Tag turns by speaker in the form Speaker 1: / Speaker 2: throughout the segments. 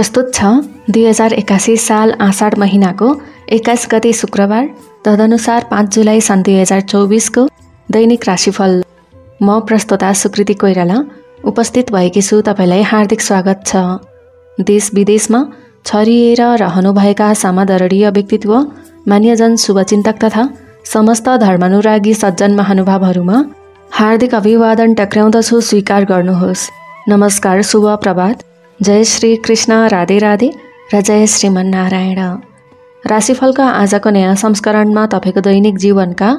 Speaker 1: प्रस्तुत छ दुई हजार एकासी साल आषाढ महिनाको एक्काइस गते शुक्रबार तदनुसार पाँच जुलाई सन् दुई हजार चौबिसको दैनिक राशिफल। म प्रस्तुता सुकृति कोइराला उपस्थित भएकी छु तपाईँलाई हार्दिक स्वागत छ। देश विदेशमा छरिएर रहनुभएका समादरणीय व्यक्तित्व मान्यजन शुभचिन्तक तथा समस्त धर्मानुरागी सज्जन महानुभावहरूमा हार्दिक अभिवादन टक्राउँदछु स्वीकार गर्नुहोस्। नमस्कार शुभ प्रभात। जय श्री कृष्ण राधे राधे। र जय श्रीमन्नारायण। राशिफलका आजको नयाँ संस्करणमा तपाईँको दैनिक जीवनका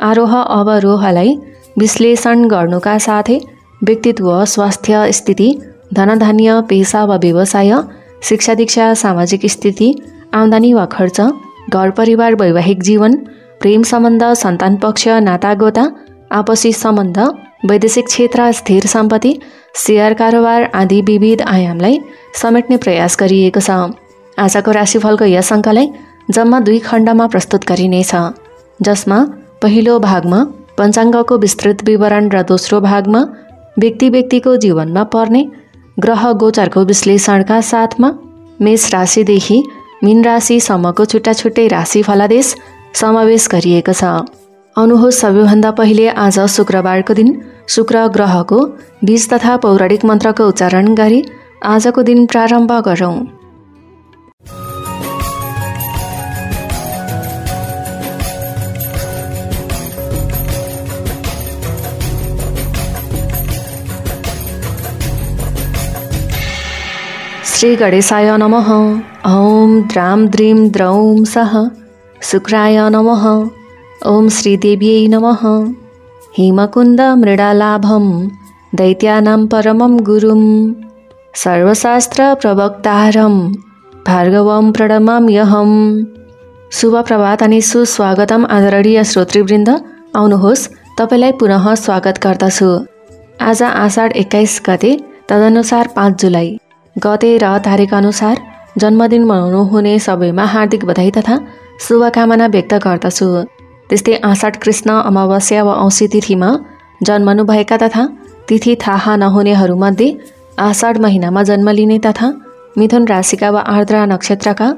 Speaker 1: आरोह अवरोहलाई विश्लेषण गर्नुका साथै व्यक्तित्व स्वास्थ्य स्थिति धनधान्य पेसा वा व्यवसाय शिक्षा दीक्षा सामाजिक स्थिति आम्दानी वा खर्च घर परिवार वैवाहिक जीवन प्रेम सम्बन्ध सन्तान पक्ष नातागोता आपसी सम्बन्ध वैदेशिक क्षेत्र स्थिर सम्पत्ति सेयर कारोबार आदि विविध आयामलाई समेट्ने प्रयास गरिएको छ। आजको राशिफलको यस अङ्कलाई जम्मा दुई खण्डमा प्रस्तुत गरिनेछ। जसमा पहिलो भागमा पञ्चाङ्गको विस्तृत विवरण र दोस्रो भागमा व्यक्ति व्यक्तिको जीवनमा पर्ने ग्रह गोचरको विश्लेषणका साथमा मेष राशिदेखि मीन राशिसम्मको छुट्टा छुट्टै राशि फलादेश समावेश गरिएको छ। आउनुहोस् सबैभन्दा पहिले आज शुक्रबारको दिन शुक्र ग्रहको बीज तथा पौराणिक मन्त्रको उच्चारण गरी आजको दिन प्रारम्भ गरौँ। श्री गणेशाय नम। ॐ द्रां द्रीं द्रौं सह। शुक्राय नमः। ॐ श्रीदेव्यै नमः। हिमकुन्द मृडालाभं दैत्यानां परमं गुरुं सर्वशास्त्रप्रवक्तारं भार्गवं प्रणमाम्यहं शुभ प्रभात अनि सुस्वागतम आदरणीय श्रोतृवृन्द। आउनुहोस् तपाईँलाई पुनः स्वागत गर्दछु। आज आषाढ एक्काइस गते तदनुसार पाँच जुलाई। गते र तारिक अनुसार जन्मदिन मनाउनु हुने सबैमा हार्दिक बधाई तथा शुभकामना व्यक्त गर्दछु। त्यस्तै आषाढ कृष्ण अमावस्या वा औँसी तिथिमा जन्मनुभएका तथा तिथि थाहा नहुनेहरूमध्ये आषाढ महिनामा जन्म लिने तथा मिथुन राशिका वा आर्द्रा नक्षत्रका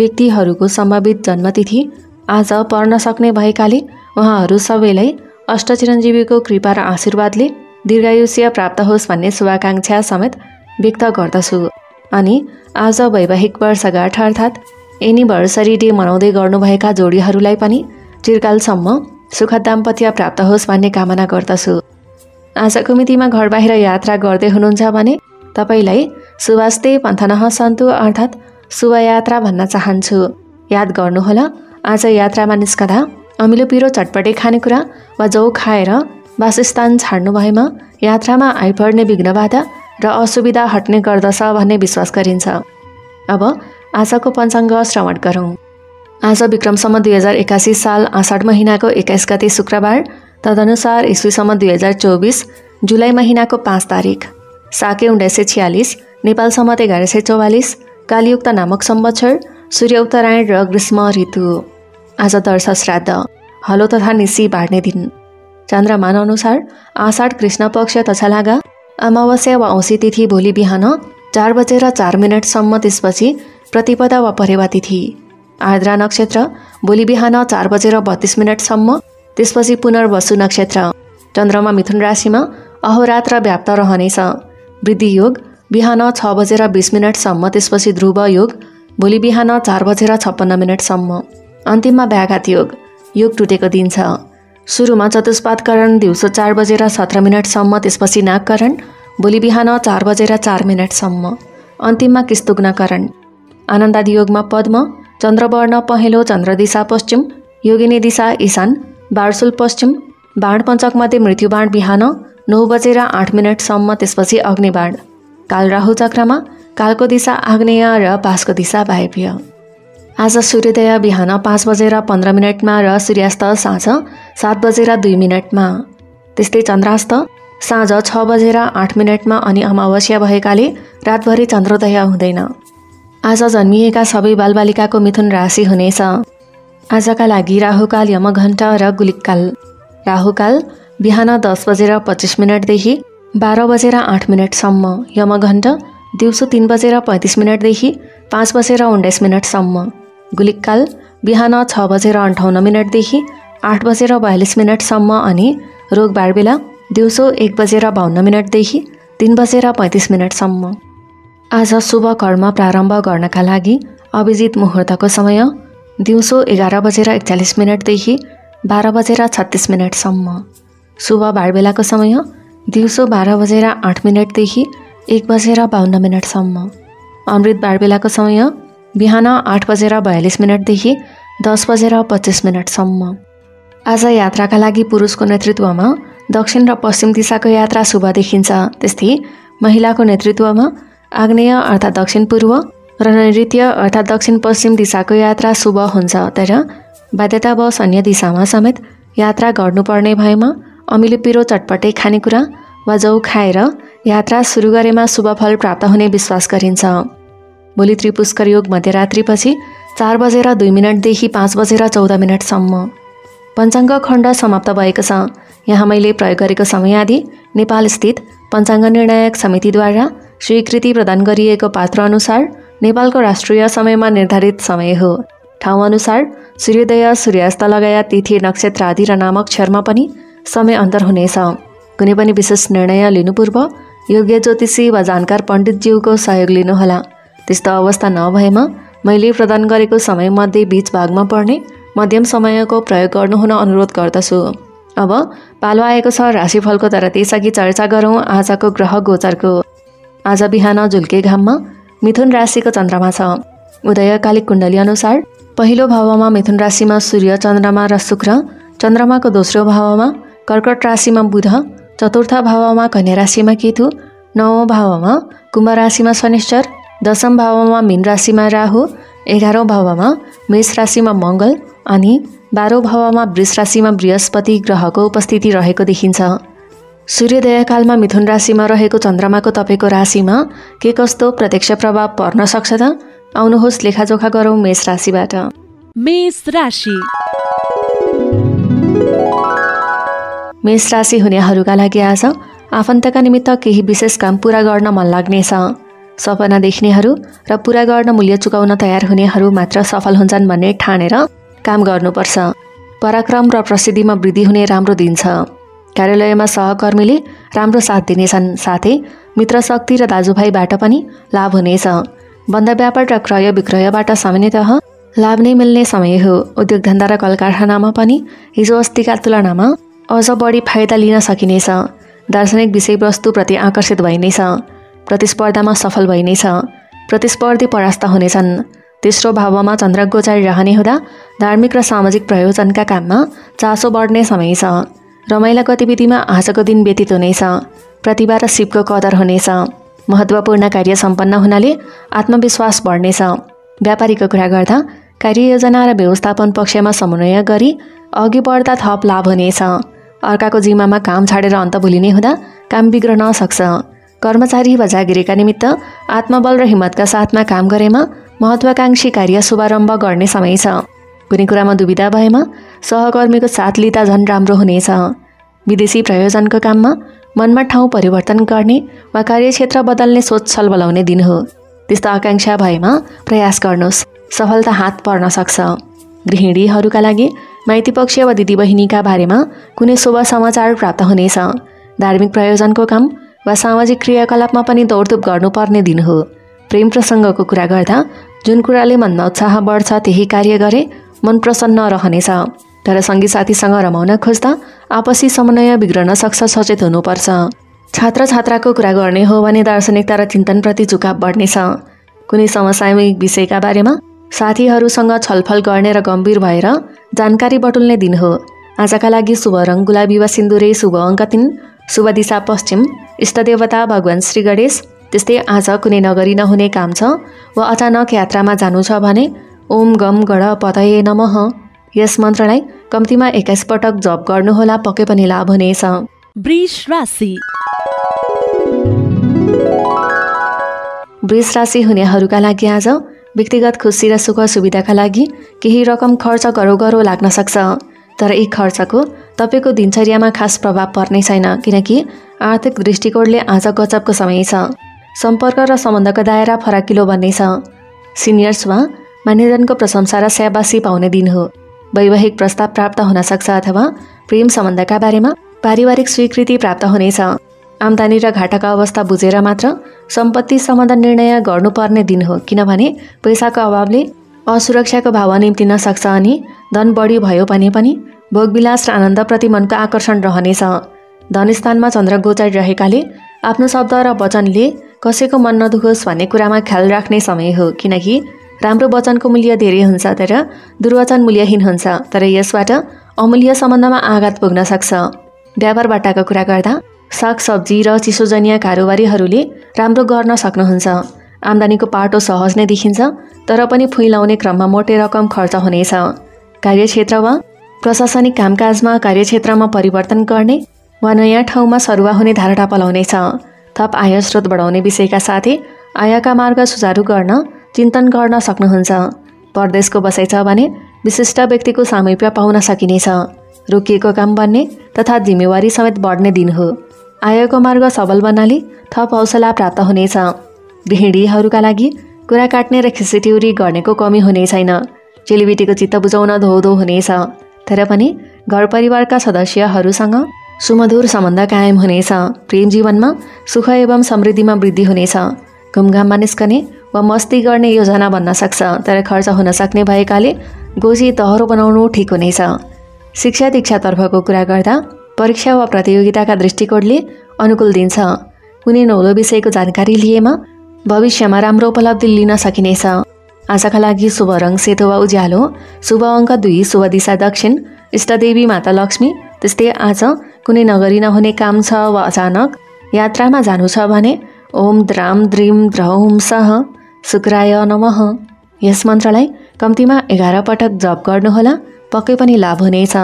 Speaker 1: व्यक्तिहरूको सम्भावित जन्मतिथि आज पर्न सक्ने भएकाले उहाँहरू सबैलाई अष्टचिरञ्जीवीको कृपा र आशीर्वादले दीर्घायुष्य प्राप्त होस् भन्ने शुभाकाङ्क्षा समेत व्यक्त गर्दछु। अनि आज वैवाहिक वर्षगाँठ अर्थात् एनिभर्सरी डे मनाउँदै गर्नुभएका जोडीहरूलाई पनि चिरकालसम्म सुखद दाम्पत्य प्राप्त होस् भन्ने कामना गर्दछु। आजको मितिमा घर बाहिर यात्रा गर्दै हुनुहुन्छ भने तपाईँलाई सुवास्ते पन्थनह सन्तु अर्थात् शुभ यात्रा भन्न चाहन्छु। याद गर्नुहोला आज यात्रामा निस्कँदा अमिलो पिरो चटपटे खानेकुरा वा जौ खाएर वासस्थान छाड्नु भएमा यात्रामा आइपर्ने विघ्न बाधा र असुविधा हट्ने गर्दछ भन्ने विश्वास गरिन्छ। अब आजको पञ्चाङ्ग श्रवण गरौँ। आज विक्रमसम्म दुई हजार एकासी साल आषाढ महिनाको एक्काइस गते शुक्रबार तदनुसार इस्वीसम्म दुई हजार चौबिस जुलाई महिनाको पाँच तारिक साके उन्नाइस सय छ्यालिस नेपालसम्म एघार सय चौवालिस कालीयुक्त नामक सम्बत्सर सूर्य उत्तरायण र ग्रीष्म ऋतु। आज दर्श श्राद्ध। हलो तथा निसी बाँड्ने दिन। चन्द्रमान अनुसार आषाढ कृष्ण पक्ष तछलागा अमावस्या वा औँसी तिथि भोलि बिहान चार बजेर चार मिनटसम्म त्यसपछि प्रतिपदा वा परेवा तिथि। आर्द्रा नक्षत्र भोलि बिहान चार बजेर बत्तिस मिनटसम्म त्यसपछि पुनर्वसु नक्षत्र। चन्द्रमा मिथुन राशिमा अहोरात्र व्याप्त रहनेछ। वृद्धि योग बिहान छ बजेर बिस मिनटसम्म त्यसपछि ध्रुव योग भोलि बिहान चार बजेर छप्पन्न मिनटसम्म अन्तिममा व्याघात योग योग टुटेको दिन छ। सुरुमा चतुष्पातकरण दिउँसो चार बजेर सत्र मिनटसम्म त्यसपछि नागकरण भोलि बिहान चार बजेर चार मिनटसम्म अन्तिममा किस्तुग्नकरण। आनन्दादि योगमा पद्म चन्द्रवर्ण पहेँलो चन्द्र दिशा पश्चिम योगिनी दिशा इशान बारसुल पश्चिम बाण पञ्चकमध्ये मृत्युबाण बिहान नौ बजेर आठ मिनटसम्म त्यसपछि अग्निबाण। काल राहु चक्रमा कालको दिशा आग्नेय र पासको दिशा वायव्य आज सूर्योदय बिहान पाँच बजेर पन्ध्र मिनटमा र सूर्यास्त साँझ सात बजेर दुई मिनटमा। त्यस्तै चन्द्रास्त साँझ छ बजेर आठ मिनटमा अनि अमावस्या भएकाले रातभरि चन्द्रोदय हुँदैन। आज जन्मिएका सबै बालबालिकाको मिथुन राशि हुनेछ। आजका लागि राहुकाल यमघण्टा र गुलिककाल। राहुकाल बिहान दस बजेर पच्चिस मिनटदेखि बाह्र बजेर आठ मिनटसम्म। यमघण्ट दिउँसो तिन बजेर पैँतिस मिनटदेखि पाँच बजेर उन्नाइस मिनटसम्म। गुलिककाल बिहान छ बजेर अन्ठाउन्न मिनटदेखि आठ बजेर बयालिस मिनटसम्म अनि रोग बारबेला दिउँसो एक बजेर बाहन्न मिनटदेखि तिन बजेर पैँतिस मिनटसम्म। आज शुभ कर्म प्रारम्भ गर्नका लागि अभिजित मुहुर्तको समय दिउँसो एघार बजेर एकचालिस मिनटदेखि बाह्र बजेर छत्तिस मिनटसम्म। शुभ बारबेलाको समय दिउँसो बाह्र बजेर आठ मिनटदेखि एक बजेर बाहन्न मिनटसम्म। अमृत बारबेलाको समय बिहान आठ बजेर बयालिस मिनटदेखि दस बजेर पच्चिस मिनटसम्म। आज यात्राका लागि पुरुषको नेतृत्वमा दक्षिण र पश्चिम दिशाको यात्रा शुभ देखिन्छ। त्यस्तै महिलाको नेतृत्वमा आग्नेय अर्थात् दक्षिण पूर्व र नैऋत्य अर्थात् दक्षिण पश्चिम दिशाको यात्रा शुभ हुन्छ। तर बाध्यतावश अन्य दिशामा समेत यात्रा गर्नुपर्ने भएमा अमिलो पिरो चटपटे खानेकुरा वा जौ खाएर यात्रा सुरु गरेमा शुभ फल प्राप्त हुने विश्वास गरिन्छ। भोलि त्रिपुष्कर योग मध्यरात्रिपछि चार बजेर दुई मिनटदेखि पाँच बजेर चौध मिनटसम्म। पञ्चाङ्ग खण्ड समाप्त भएको छ। यहाँ मैले प्रयोग गरेको समय आदि नेपालस्थित पञ्चाङ्ग निर्णायक समितिद्वारा स्वीकृति प्रदान गरिएको पात्रअनुसार नेपालको राष्ट्रिय समयमा निर्धारित समय हो। ठाउँअनुसार सूर्योदय सूर्यास्त लगायत तिथि नक्षत्र आदि र नामक क्षरमा पनि समय अन्तर हुनेछ। कुनै पनि विशेष निर्णय लिनु पूर्व योग्य ज्योतिषी वा जानकार पण्डितज्यूको सहयोग लिनुहोला। त्यस्तो अवस्था नभएमा मैले प्रदान गरेको समयमध्ये बिच भागमा पर्ने मध्यम समयको प्रयोग गर्नुहुन अनुरोध गर्दछु। अब पालो आएको छ राशिफलको तर त्यसअघि चर्चा गरौँ। आजको ग्रह गोचरको आज बिहान झुल्के घाममा मिथुन राशिको चन्द्रमा छ। उदयकालिक कुण्डली अनुसार पहिलो भावमा मिथुन राशिमा सूर्य चन्द्रमा र शुक्र चन्द्रमाको दोस्रो भावमा कर्कट राशिमा बुध चतुर्थ भावमा कन्या राशिमा केतु नवौँ भावमा कुम्भ राशिमा शनिश्चर दशम भावमा मीन राशिमा राहु एघारौँ भावमा मेष राशिमा मङ्गल अनि बाह्रौँ भावमा वृष राशिमा बृहस्पति ग्रहको उपस्थिति रहेको देखिन्छ। सूर्योदयकालमा मिथुन राशिमा रहेको चन्द्रमाको तपाईँको राशिमा के कस्तो प्रत्यक्ष प्रभाव पर्न सक्छ त आउनुहोस् लेखाजोखा गरौँ मेष राशिबाट।
Speaker 2: मेष राशि।
Speaker 1: मेष राशि हुनेहरूका लागि आज आफन्तका निमित्त केही विशेष काम पुरा गर्न मन लाग्नेछ। सपना देख्नेहरू र पुरा गर्न मूल्य चुकाउन तयार हुनेहरू मात्र सफल हुन्छन् भन्ने ठानेर काम गर्नुपर्छ। पराक्रम र प्रसिद्धिमा वृद्धि हुने राम्रो दिन छ। कार्यालयमा सहकर्मीले राम्रो साथ दिनेछन्। साथै मित्र शक्ति र दाजुभाइबाट पनि लाभ हुनेछ। बन्द व्यापार र क्रय विक्रयबाट सामान्यत लाभ नै मिल्ने समय हो। उद्योग धन्दा र कल कारखानामा पनि हिजो अस्तिका तुलनामा अझ बढी फाइदा लिन सकिनेछ। दार्शनिक विषयवस्तुप्रति आकर्षित भइनेछ। प्रतिस्पर्धामा सफल भइनेछ। प्रतिस्पर्धी परास्त हुनेछन्। तेस्रो भावमा चन्द्र गोचारी रहने हुँदा धार्मिक र सामाजिक प्रयोजनका काममा चासो बढ्ने समय छ। रमाइला गतिविधिमा आजको दिन व्यतीत हुनेछ। प्रतिभा र सिपको कदर हुनेछ। महत्त्वपूर्ण कार्य सम्पन्न हुनाले आत्मविश्वास बढ्नेछ। व्यापारीको कुरा गर्दा कार्ययोजना र व्यवस्थापन पक्षमा समन्वय गरी अघि बढ्दा थप लाभ हुनेछ। अर्काको जिम्मामा काम छाडेर अन्त भुलिने हुँदा काम बिग्रन सक्छ कर्मचारी वा जागिरेका निमित्त आत्मबल र हिम्मतका साथमा काम गरेमा महत्वाकांक्षी कार्य शुभारम्भ गर्ने समय छ। कुनै कुरामा दुविधा भएमा सहकर्मीको साथ लिँदा झन् राम्रो हुनेछ। विदेशी प्रयोजनको काममा मनमा ठाउँ परिवर्तन गर्ने वा कार्यक्षेत्र बदल्ने सोच छलबलाउने दिन हो। त्यस्तो आकाङ्क्षा भएमा प्रयास गर्नुहोस्। सफलता हात पर्न सक्छ। गृहिणीहरूका लागि माइतीपक्ष वा दिदीबहिनीका बारेमा कुनै शुभ समाचार प्राप्त हुनेछ। धार्मिक प्रयोजनको काम वा सामाजिक क्रियाकलापमा पनि दौडधुप गर्नुपर्ने दिन हो। प्रेम प्रसङ्गको कुरा गर्दा जुन कुराले मनमा उत्साह बढ्छ त्यही कार्य गरे मन प्रसन्न रहनेछ। तर सङ्गी साथीसँग रमाउन खोज्दा आपसी समन्वय बिग्रन सक्छ सचेत हुनुपर्छ। छात्र छात्राको कुरा गर्ने हो भने दार्शनिकता र चिन्तनप्रति झुकाव बढ्नेछ। कुनै समसामयिक विषयका बारेमा साथीहरूसँग छलफल गर्ने र गम्भीर भएर जानकारी बटुल्ने दिन हो। आजका लागि शुभ रङ गुलाबी वा सिन्दुरे शुभ अङ्क तिन शुभ दिशा पश्चिम इष्टदेवता भगवान् श्री गणेश त्यस्तै आज कुनै नगरी नहुने काम छ वा अचानक यात्रामा जानु छ भने ओम गम गढ पतये नमः। यस मन्त्रलाई कम्तीमा एक्काइस पटक जप गर्नुहोला पक्कै पनि लाभ हुनेछ।
Speaker 2: वृष राशि।
Speaker 1: वृष राशि हुनेहरूका लागि आज व्यक्तिगत खुसी र सुख सुविधाका लागि केही रकम खर्च गरो गरो लाग्न सक्छ। तर यी खर्चको तपाईँको दिनचर्यामा खास प्रभाव पर्ने छैन किनकि आर्थिक दृष्टिकोणले आज गजबको समय छ। सम्पर्क र सम्बन्धको दायरा फराकिलो बन्नेछ। सिनियर्स वा मान्यजनको प्रशंसा र स्याबासी पाउने दिन हो। वैवाहिक प्रस्ताव प्राप्त हुन सक्छ अथवा प्रेम सम्बन्धका बारेमा पारिवारिक स्वीकृति प्राप्त हुनेछ। आम्दानी र घाटाको अवस्था बुझेर मात्र सम्पत्ति सम्बन्ध निर्णय गर्नुपर्ने दिन हो किनभने पैसाको अभावले असुरक्षाको भाव निम्तिन सक्छ अनि धन बढी भयो भने पनि भोगविलास र आनन्दप्रति मनको आकर्षण रहनेछ। धनस्थानमा चन्द्र गोचार रहेकाले आफ्नो शब्द र वचनले कसैको मन नदुखोस् भन्ने कुरामा ख्याल राख्ने समय हो किनकि राम्रो वचनको मूल्य धेरै हुन्छ तर दुर्वचन मूल्यहीन हुन्छ तर यसबाट अमूल्य सम्बन्धमा आघात पुग्न सक्छ। व्यापारबाटाको कुरा गर्दा सागसब्जी र चिसोजन्य कारोबारीहरूले राम्रो गर्न सक्नुहुन्छ। आम्दानीको पाटो सहज नै देखिन्छ तर पनि फुइलाउने क्रममा मोटे रकम खर्च हुनेछ। कार्यक्षेत्र वा प्रशासनिक कामकाजमा कार्यक्षेत्रमा परिवर्तन गर्ने वा नयाँ ठाउँमा सरुवा हुने धारणा पलाउनेछ। थप आय स्रोत बढाउने विषयका साथै आयका मार्ग सुचारू गर्न चिन्तन गर्न सक्नुहुन्छ। परदेशको बसाइ छ भने विशिष्ट व्यक्तिको सामिप्य पाउन सकिनेछ। रोकिएको काम बन्ने तथा जिम्मेवारी समेत बढ्ने दिन हो। आयको मार्ग सबल बन्नाले थप हौसला प्राप्त हुनेछ। गृहिणीहरूका लागि कुरा काट्ने र खिसिटिउरी गर्नेको कमी हुने छैन। चेलीबेटीको चित्त बुझाउन धोधो हुनेछ। तर पनि घर परिवारका सदस्यहरूसँग सुमधुर सम्बन्ध कायम हुनेछ। प्रेम जीवनमा सुख एवं समृद्धिमा वृद्धि हुनेछ। घुमघाममा निस्कने वा मस्ती गर्ने योजना बन्न सक्छ तर खर्च हुन सक्ने भएकाले गोजी तहरो बनाउनु ठिक हुनेछ। शिक्षा दीक्षातर्फको कुरा गर्दा परीक्षा वा प्रतियोगिताका दृष्टिकोणले अनुकूल दिन्छ। कुनै नौलो विषयको जानकारी लिएमा भविष्यमा राम्रो उपलब्धि लिन सकिनेछ। आजका लागि शुभ रङ सेतो वा उज्यालो शुभ अङ्क दुई शुभ दिशा दक्षिण इष्टदेवी माता लक्ष्मी त्यस्तै आज कुनै नगरी नहुने काम छ वा अचानक यात्रामा जानु छ भने ओम द्राम द्रिम द्रौम सह शुक्राय नमः। यस मन्त्रलाई कम्तीमा एघार पटक जप गर्नुहोला पक्कै पनि लाभ हुनेछ।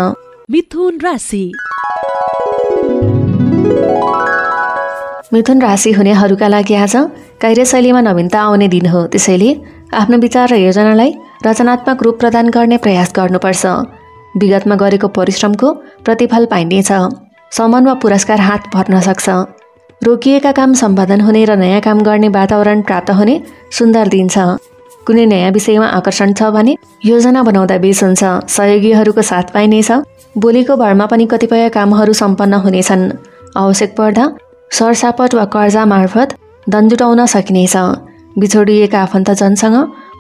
Speaker 2: मिथुन राशि।
Speaker 1: मिथुन राशि हुनेहरूका लागि आज कार्यशैलीमा नवीनता आउने दिन हो। त्यसैले आफ्नो विचार र योजनालाई रचनात्मक रूप प्रदान गर्ने प्रयास गर्नुपर्छ। विगतमा गरेको परिश्रमको प्रतिफल पाइनेछ। सम्मान वा पुरस्कार हात भर्न सक्छ। रोकिएका काम सम्पादन हुने र नयाँ काम गर्ने वातावरण प्राप्त हुने सुन्दर दिन छ। कुनै नयाँ विषयमा आकर्षण छ भने योजना बनाउँदा बेस हुन्छ। सहयोगीहरूको साथ पाइनेछ बोलीको भरमा पनि कतिपय कामहरू सम्पन्न हुनेछन्। आवश्यक पर्दा सरसापट वा कर्जा मार्फत धन जुटाउन सकिनेछ बिछोडिएका आफन्तजनसँग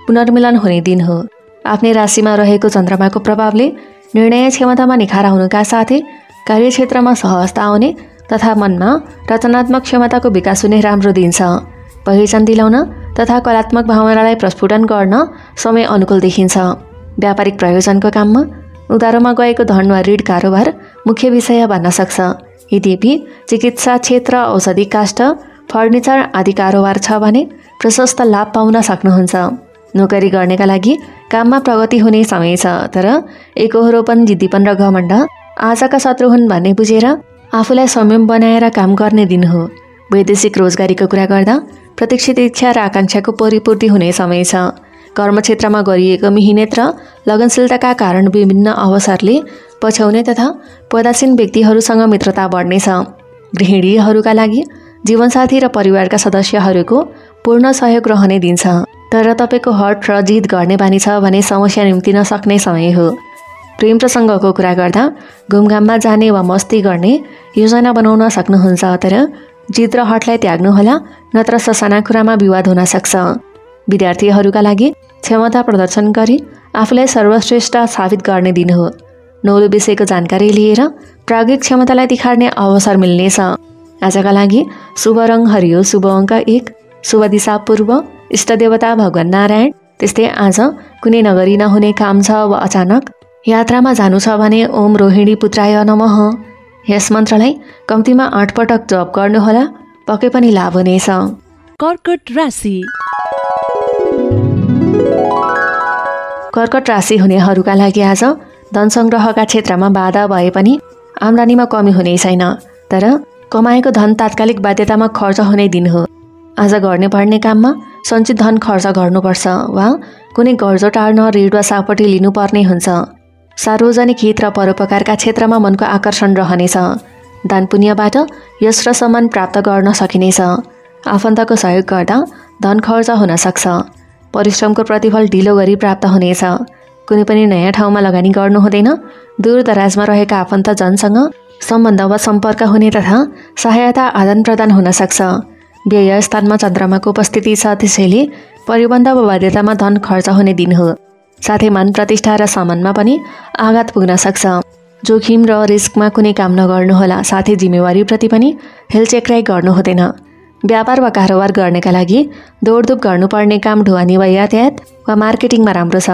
Speaker 1: पुनर्मिलन हुने दिन हो। आफ्नै राशिमा रहेको चन्द्रमाको प्रभावले निर्णय क्षमतामा निखार हुनुका साथै कार्यक्षेत्रमा सहजता आउने तथा मनमा रचनात्मक क्षमताको विकास हुने राम्रो दिन छ पहिचान दिलाउन तथा कलात्मक भावनालाई प्रस्फुटन गर्न समय अनुकूल देखिन्छ। व्यापारिक प्रयोजनको काममा उधारोमा गएको धन वा ऋण कारोबार मुख्य विषय बन्न सक्छ। यद्यपि चिकित्सा क्षेत्र औषधि काष्ठ फर्निचर आदि कारोबार छ भने प्रशस्त लाभ पाउन सक्नुहुन्छ। नोकरी गर्नेका लागि काममा प्रगति हुने समय छ तर एकहोरोपन जिद्दीपन र घमण्ड आजका शत्रु हुन् भन्ने बुझेर आफूलाई संयम बनाएर काम गर्ने दिन हो। वैदेशिक रोजगारीको कुरा गर्दा प्रतीक्षित इच्छा र आकाङ्क्षाको परिपूर्ति हुने समय छ। कर्मक्षेत्रमा गरिएको मिहिनेत र लगनशीलताका कारण विभिन्न अवसरले पछ्याउने तथा पदासीन व्यक्तिहरूसँग मित्रता बढ्नेछ। गृहिणीहरूका लागि जीवनसाथी र परिवारका सदस्यहरूको पूर्ण सहयोग रहने दिन्छ तर तपाईँको हट र जित गर्ने बानी छ भने समस्या निम्तिन सक्ने समय हो। प्रेम प्रसङ्गको कुरा गर्दा घुमघाममा जाने वा मस्ती गर्ने योजना बनाउन सक्नुहुन्छ तर जित र हटलाई त्याग्नुहोला नत्र ससाना कुरामा विवाद हुन सक्छ। विद्यार्थीहरूका लागि क्षमता प्रदर्शन गरी आफूलाई सर्वश्रेष्ठ साबित गर्ने दिन हो। नौलो विषयको जानकारी लिएर प्रागिक क्षमतालाई तिखार्ने अवसर मिल्नेछ। आजका लागि शुभ रङ हरियो शुभ अङ्क एक शुभ दिशा पूर्व इष्टदेवता भगवान् नारायण। त्यस्तै आज कुनै नगरी नहुने काम छ वा अचानक यात्रामा जानु छ भने ओम रोहिणी पुत्राय नमः। यस मन्त्रलाई कम्तीमा आठ पटक जप गर्नुहोला पक्कै पनि लाभ हुनेछ।
Speaker 2: कर्कट राशि।
Speaker 1: कर्कट राशि हुनेहरूका लागि आज धन सङ्ग्रहका क्षेत्रमा बाधा भए पनि आम्दानीमा कमी हुने छैन तर कमाएको धन तात्कालिक बाध्यतामा खर्च हुने दिन हो। आज गर्ने पर्ने काममा सञ्चित धन खर्च गर्नुपर्छ वा कुनै गर्जो टार्न ऋण वा सापट्टि लिनुपर्ने हुन्छ। सार्वजनिक हित र परोपकारका क्षेत्रमा मनको आकर्षण रहनेछ। दान पुण्यबाट यश र सम्मान प्राप्त गर्न सकिनेछ। आफन्तको सहयोग गर्दा धन खर्च हुन सक्छ। परिश्रमको प्रतिफल ढिलो गरी प्राप्त हुनेछ। कुनै पनि नयाँ ठाउँमा लगानी गर्नु हुँदैन। दूरदराजमा रहेका आफन्तजनसँग सम्बन्ध वा सम्पर्क हुने तथा सहायता आदान प्रदान हुन सक्छ। व्यय स्थानमा चन्द्रमाको उपस्थिति छ त्यसैले परिबन्ध वा बाध्यतामा धन खर्च हुने दिन हो। साथै मान प्रतिष्ठा र सम्मानमा पनि आघात पुग्न सक्छ। जोखिम र रिस्कमा कुनै काम नगर्नुहोला। साथै जिम्मेवारीप्रति पनि हेलचेक्राइ गर्नु हुँदैन। व्यापार वा कारोबार गर्नका लागि दौडधुप गर्नुपर्ने काम ढुवानी वा यातायात वा मार्केटिङमा राम्रो छ।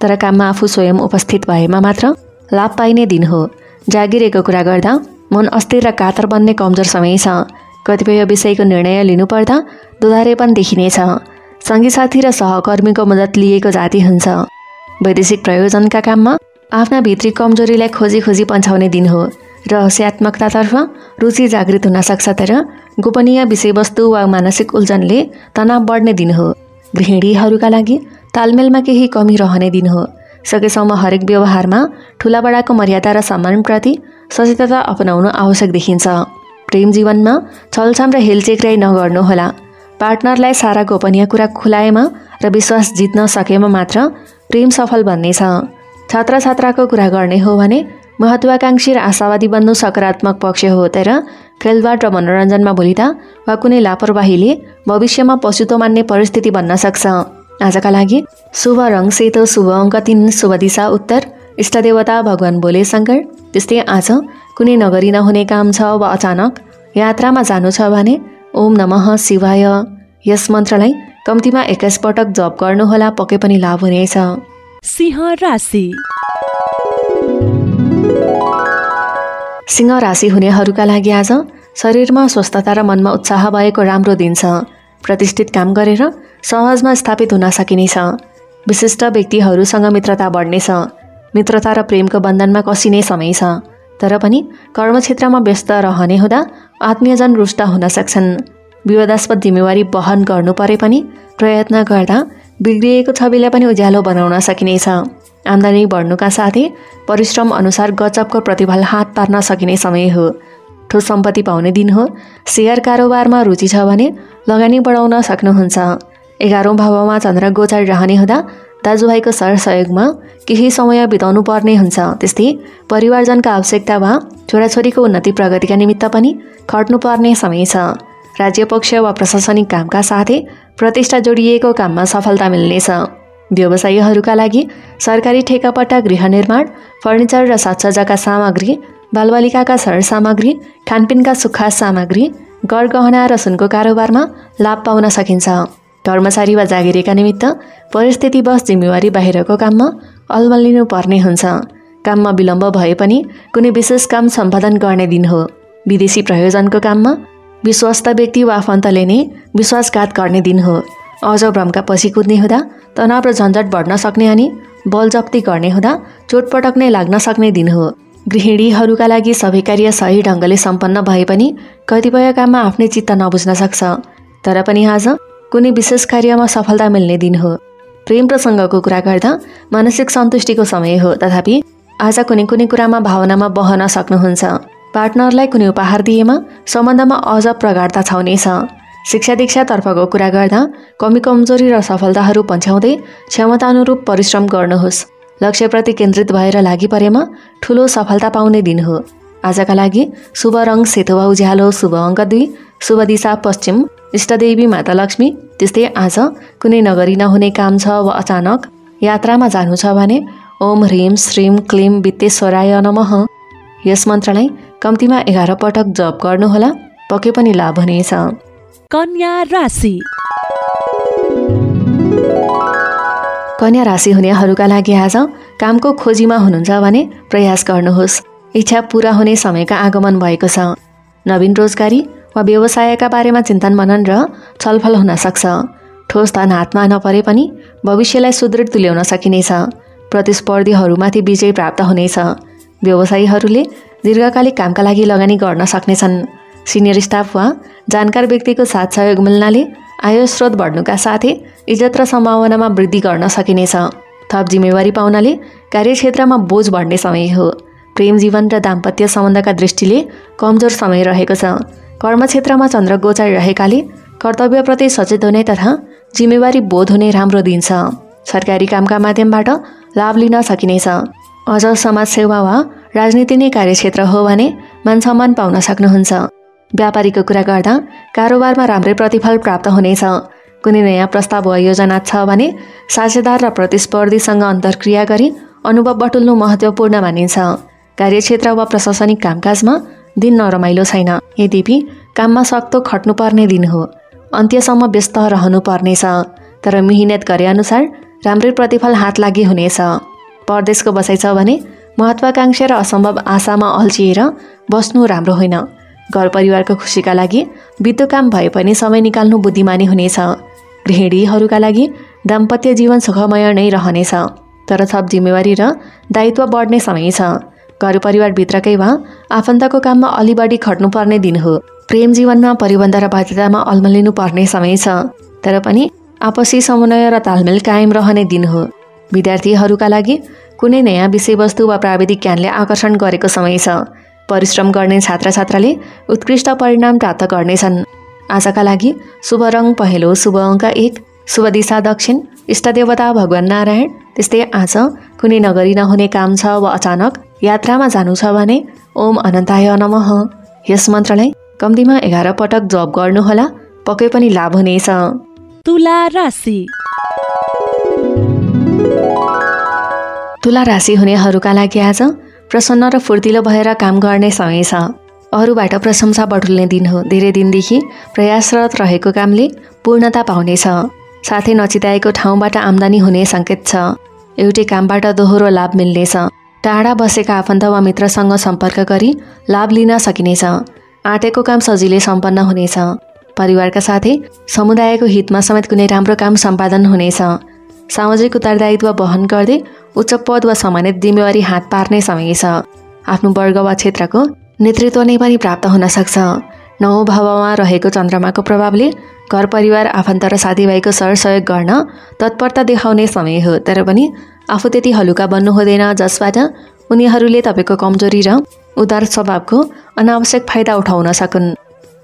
Speaker 1: तर काममा आफू स्वयं उपस्थित भएमा मात्र लाभ पाइने दिन हो। जागिरेको कुरा गर्दा मन अस्थिर र कातर बन्ने कमजोर समय छ। कतिपय विषयको निर्णय लिनुपर्दा दुधारेपन देखिनेछ। सङ्गी साथी र सहकर्मीको मद्दत लिएको जाति हुन्छ। वैदेशिक प्रयोजनका काममा आफ्ना भित्री कमजोरीलाई खोजी खोजी पन्छाउने दिन हो। रहस्यात्मकतातर्फ रुचि जागृत हुन सक्छ तर गोपनीय विषयवस्तु वा मानसिक उल्झनले तनाव बढ्ने दिन हो। गृहिणीहरूका लागि तालमेलमा केही कमी रहने दिन हो। सकेसम्म हरेक व्यवहारमा ठुलाबडाको मर्यादा र सम्मानप्रति सचेतता अपनाउनु आवश्यक देखिन्छ। प्रेम जीवनमा छलछाम र हेलचेक्राइ नगर्नुहोला पार्टनरलाई सारा गोपनीय कुरा खुलाएमा र विश्वास जित्न सकेमा मात्र प्रेम सफल बन्नेछ छात्र छात्राको कुरा गर्ने हो भने महत्वाकांक्षी र आशावादी बन्नु सकारात्मक पक्ष हो तर खेलवाड र मनोरञ्जनमा भुलिँदा वा कुनै लापरवाहीले भविष्यमा पछुतो मान्ने परिस्थिति बन्न सक्छ। आजका लागि शुभ रङ सेतो शुभ अङ्क तिन शुभ दिशा उत्तर इष्टदेवता भगवान् बोले शङ्कर त्यस्तै आज कुनै नगरी नहुने काम छ वा अचानक यात्रामा जानु छ भने ओम नमः शिवाय। यस मन्त्रलाई कम्तीमा एक्काइस पटक जप गर्नुहोला पक्कै पनि लाभ हुनेछ।
Speaker 2: सिंह राशि।
Speaker 1: सिंह राशि हुनेहरूका लागि आज शरीरमा स्वस्थता र मनमा उत्साह भएको राम्रो दिन छ। प्रतिष्ठित काम गरेर समाजमा स्थापित हुन सकिनेछ। विशिष्ट व्यक्तिहरूसँग मित्रता बढ्नेछ। मित्रता र प्रेमको बन्धनमा कसिने समय छ। तर पनि कर्मक्षेत्रमा व्यस्त रहने हुँदा आत्मीयजन रुष्ट हुन सक्छन्। विवादास्पद जिम्मेवारी वहन गर्नु परे पनि प्रयत्न गर्दा बिग्रिएको छविलाई पनि उज्यालो बनाउन सकिनेछ। आम्दानी बढ्नुका साथै परिश्रम अनुसार गजबको प्रतिफल हात पार्न सकिने समय हो। ठोस सम्पत्ति पाउने दिन हो। सेयर कारोबारमा रुचि छ भने लगानी बढाउन सक्नुहुन्छ। एघारौँ भावमा चन्द्र गोचर रहने हुँदा दाजुभाइको सरसहयोगमा केही समय बिताउनु पर्ने हुन्छ। त्यस्तै परिवारजनका आवश्यकता वा छोराछोरीको उन्नति प्रगतिका निमित्त पनि खट्नुपर्ने समय छ। राज्य पक्ष वा प्रशासनिक कामका साथै प्रतिष्ठा जोडिएको काममा सफलता मिल्नेछ। व्यवसायीहरूका लागि सरकारी ठेकापट्टा गृह निर्माण फर्निचर र साजसज्जाका सामग्री बालबालिकाका सरसामग्री खानपिनका सुक्खा सामग्री गरगहना र सुनको कारोबारमा लाभ पाउन सकिन्छ। कर्मचारी वा जागिरेका निमित्त परिस्थितिवश जिम्मेवारी बाहिरको काममा अल्मलिनु पर्ने हुन्छ। काममा विलम्ब भए पनि कुनै विशेष काम सम्पादन गर्ने दिन हो। विदेशी प्रयोजनको काममा विश्वस्त व्यक्ति वा आफन्तले नै विश्वासघात गर्ने दिन हो। अझ भ्रमका पछि कुद्ने हुँदा तनाव र झन्झट बढ्न सक्ने अनि बल जप्ती गर्ने हुँदा चोटपटक नै लाग्न सक्ने दिन हो। गृहिणीहरूका लागि सबै कार्य सही ढङ्गले सम्पन्न भए पनि कतिपय काममा आफ्नै चित्त नबुझ्न सक्छ। तर पनि आज कुनै विशेष कार्यमा सफलता मिल्ने दिन हो। प्रेम प्रसङ्गको कुरा गर्दा मानसिक सन्तुष्टिको समय हो। तथापि आज कुनै कुनै कुरामा भावनामा बहन सक्नुहुन्छ। पार्टनरलाई कुनै उपहार दिएमा सम्बन्धमा अझ प्रगाढता छाउनेछ। शिक्षा दीक्षातर्फको कुरा गर्दा कमी कमजोरी र सफलताहरू पन्छ्याउँदै क्षमतानुरूप परिश्रम गर्नुहोस्। लक्ष्यप्रति केन्द्रित भएर लागि परेमा ठुलो सफलता पाउने दिन हो। आजका लागि शुभ रङ सेतो वा उज्यालो शुभ अङ्क दुई शुभ दिशा पश्चिम इष्टदेवी माता लक्ष्मी त्यस्तै आज कुनै नगरी नहुने काम छ वा अचानक यात्रामा जानु छ भने ओम ह्रीम श्रीम क्लिम वित्तेश्वराय नमः। यस मन्त्रलाई कम्तीमा एघार पटक जप गर्नुहोला पक्कै पनि लाभ हुनेछ।
Speaker 2: कन्या राशि।
Speaker 1: कन्या राशि हुनेहरूका लागि आज कामको खोजीमा हुनुहुन्छ भने प्रयास गर्नुहोस्। इच्छा पुरा हुने समयका आगमन भएको छ। नवीन रोजगारी वा व्यवसायका बारेमा चिन्तन मनन र छलफल हुन सक्छ। ठोस धन हातमा नपरे पनि भविष्यलाई सुदृढ तुल्याउन सकिनेछ। प्रतिस्पर्धीहरूमाथि विजय प्राप्त हुनेछ। व्यवसायीहरूले दीर्घकालिक कामका लागि लगानी गर्न सक्नेछन्। सिनियर स्टाफ वा जानकार व्यक्तिको साथ सहयोग मिल्नाले आय स्रोत बढ्नुका साथै इज्जत र सम्भावनामा वृद्धि गर्न सकिनेछ। थप जिम्मेवारी पाउनाले कार्यक्षेत्रमा बोझ बढ्ने समय हो। प्रेम जीवन र दाम्पत्य सम्बन्धका दृष्टिले कमजोर समय रहेको छ। कर्मक्षेत्रमा चन्द्र गोचार रहेकाले कर्तव्यप्रति सचेत हुने तथा जिम्मेवारी बोध हुने राम्रो दिन छ। सरकारी कामका माध्यमबाट लाभ लिन सकिनेछ। अझ समाजसेवा वा राजनीति नै कार्यक्षेत्र हो भने मान सम्मान पाउन सक्नुहुन्छ। व्यापारीको कुरा गर्दा कारोबारमा राम्रै प्रतिफल प्राप्त हुनेछ। कुनै नयाँ प्रस्ताव वा योजना छ भने साझेदार र प्रतिस्पर्धीसँग अन्तर्क्रिया गरी अनुभव बटुल्नु महत्त्वपूर्ण मानिन्छ। कार्यक्षेत्र वा प्रशासनिक कामकाजमा दिन नरमाइलो छैन। यद्यपि काममा सक्तो खट्नुपर्ने दिन हो। अन्त्यसम्म व्यस्त रहनु पर्नेछ तर मिहिनेत गरे अनुसार राम्रै प्रतिफल हात लागि हुनेछ। परदेशको बसाइ छ भने महत्वाकांक्षा र असम्भव आशामा अल्झिएर बस्नु राम्रो होइन। घर परिवारको खुसीका लागि बित्तो काम भए पनि समय निकाल्नु बुद्धिमानी हुनेछ। गृहिणीहरूका लागि दाम्पत्य जीवन सुखमय नै रहनेछ। तर थप जिम्मेवारी र दायित्व बढ्ने समय छ। घर परिवारभित्रकै वा आफन्तको काममा अलि बढी खट्नुपर्ने दिन हो। प्रेम जीवनमा परिबन्ध र बाध्यतामा अल्मलिनु पर्ने समय छ। तर पनि आपसी समन्वय र तालमेल कायम रहने दिन हो। विद्यार्थीहरूका लागि कुनै नयाँ विषयवस्तु वा प्राविधिक ज्ञानले आकर्षण गरेको समय छ। परिश्रम गर्ने छात्र छात्राले उत्कृष्ट परिणाम प्राप्त गर्नेछन्। आजका लागि शुभ रङ पहेँलो शुभ अङ्क एक शुभ दिशा दक्षिण इष्टदेवता भगवान् नारायण त्यस्तै आज कुनै नगरी नहुने काम छ वा अचानक यात्रामा जानु छ भने ओम अनन्ताय नमः। यस मन्त्रलाई कम्तीमा एघार पटक जप गर्नुहोला पक्कै पनि लाभ हुनेछ।
Speaker 2: तुला राशि।
Speaker 1: तुला राशि हुनेहरूका लागि आज प्रसन्न र फुर्तिलो भएर काम गर्ने समय छ। अरूबाट प्रशंसा बटुल्ने दिन हो। धेरै दिनदेखि प्रयासरत रहेको कामले पूर्णता पाउनेछ। साथै नचिताएको ठाउँबाट आम्दानी हुने सङ्केत छ। एउटै कामबाट दोहोरो लाभ मिल्नेछ। टाढा बसेका आफन्त वा मित्रसँग सम्पर्क गरी लाभ लिन सकिनेछ। आँटेको काम सजिलै सम्पन्न हुनेछ। परिवारका साथै समुदायको हितमा समेत कुनै राम्रो काम सम्पादन हुनेछ। सामाजिक उत्तरदायित्व वहन गर्दै उच्च पद वा सम्मानित जिम्मेवारी हात पार्ने समय छ। आफ्नो वर्ग वा क्षेत्रको नेतृत्व नै पनि प्राप्त हुन सक्छ। नौ भावमा रहेको चन्द्रमाको प्रभावले घर परिवार आफन्त र साथीभाइको सरसहयोग गर्न तत्परता देखाउने समय हो। तर पनि आफू त्यति हलुका बन्नु हुँदैन जसबाट उनीहरूले तपाईँको कमजोरी र उदार स्वभावको अनावश्यक फाइदा उठाउन सकुन्।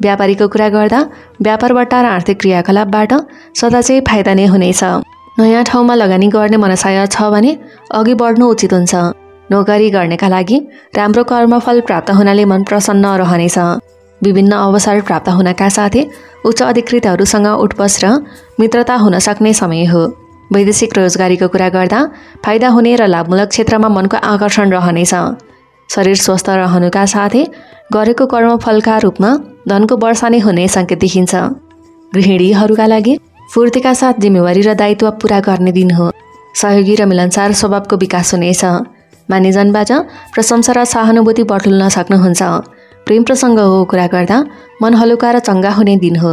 Speaker 1: व्यापारीको कुरा गर्दा व्यापारबाट र आर्थिक क्रियाकलापबाट सदा चाहिँ फाइदा नै हुनेछ। नयाँ ठाउँमा लगानी गर्ने मनसाय छ भने अघि बढ्नु उचित हुन्छ। नोकरी गर्नेका लागि राम्रो कर्मफल प्राप्त हुनाले मन प्रसन्न रहनेछ। विभिन्न अवसर प्राप्त हुनका साथै उच्च अधिकृतहरूसँग उठबस र मित्रता हुन सक्ने समय हो। वैदेशिक रोजगारीको कुरा गर्दा फाइदा हुने र लाभमूलक क्षेत्रमा मनको आकर्षण रहनेछ। शरीर स्वस्थ रहनुका साथै गरेको कर्मफलका रूपमा धनको वर्षा नै हुने सङ्केत देखिन्छ। गृहिणीहरूका लागि फूर्तिका साथ जिम्मेवारी र दायित्व पुरा गर्ने दिन हो। सहयोगी र मिलनसार स्वभावको विकास हुनेछ। मानिजनबाट प्रशंसा र सहानुभूति बटुल्न सक्नुहुन्छ। प्रेम प्रसङ्ग हो कुरा गर्दा मन हलुका र चङ्गा हुने दिन हो।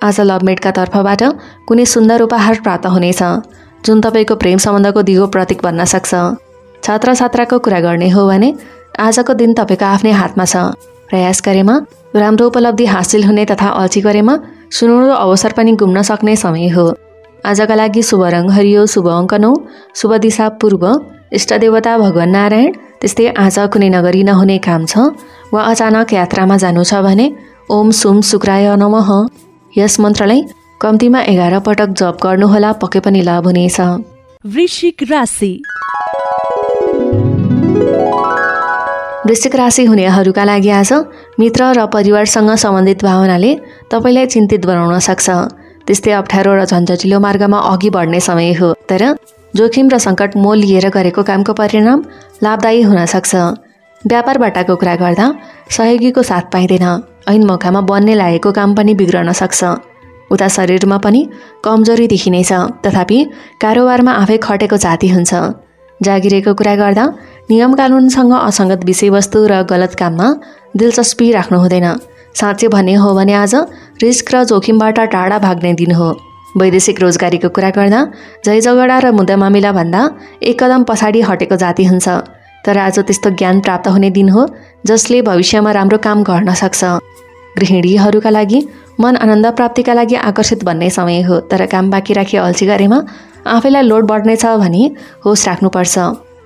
Speaker 1: आज लभमेटका तर्फबाट कुनै सुन्दर उपहार प्राप्त हुनेछ जुन तपाईँको प्रेम सम्बन्धको दिगो प्रतीक बन्न सक्छ। छात्र छात्राको कुरा गर्ने हो भने आजको दिन तपाईँको आफ्नै हातमा छ। प्रयास गरेमा राम्रो उपलब्धि हासिल हुने तथा अल्छी गरेमा सुनौलो अवसर पनि गुम्न सक्ने समय हो। आजका लागि शुभ रङ हरियो शुभ अङ्क नौ शुभ दिशा पूर्व इष्टदेवता भगवान् नारायण त्यस्तै आज कुनै नगरी नहुने काम छ वा अचानक यात्रामा जानु छ भने ओम सुम शुक्राय नमः। यस मन्त्रलाई कम्तीमा एघार पटक जप गर्नुहोला पक्कै पनि लाभ हुनेछ।
Speaker 2: वृश्चिक राशि।
Speaker 1: वृश्चिक राशि हुनेहरूका लागि आज मित्र र परिवारसँग सम्बन्धित भावनाले तपाईँलाई चिन्तित बनाउन सक्छ। त्यस्तै अप्ठ्यारो र झन्झटिलो मार्गमा अघि बढ्ने समय हो। तर जोखिम र सङ्कट मोल लिएर गरेको कामको परिणाम लाभदायी हुन सक्छ। व्यापारबाटको कुरा गर्दा सहयोगीको साथ पाइँदैन। ऐन मौकामा बन्ने लागेको काम पनि बिग्रन सक्छ। उता शरीरमा पनि कमजोरी देखिनेछ। तथापि कारोबारमा आफै खटेको जाति हुन्छ। जागिरेको कुरा गर्दा नियम कानुनसँग असङ्गत विषयवस्तु र गलत काममा दिलचस्पी राख्नु हुँदैन। साँच्चै भन्ने हो भने आज रिस्क र जोखिमबाट टाढा भाग्ने दिन हो। वैदेशिक रोजगारीको कुरा गर्दा झै झगडा र मुद्दा मामिलाभन्दा एक कदम पछाडि हटेको जाति हुन्छ। तर आज त्यस्तो ज्ञान प्राप्त हुने दिन हो जसले भविष्यमा राम्रो काम गर्न सक्छ। गृहिणीहरूका लागि मन आनन्द प्राप्तिका लागि आकर्षित भन्ने समय हो तर काम बाँकी राखी अल्छी गरेमा आफैलाई लोड बढ्नेछ भने होस राख्नुपर्छ।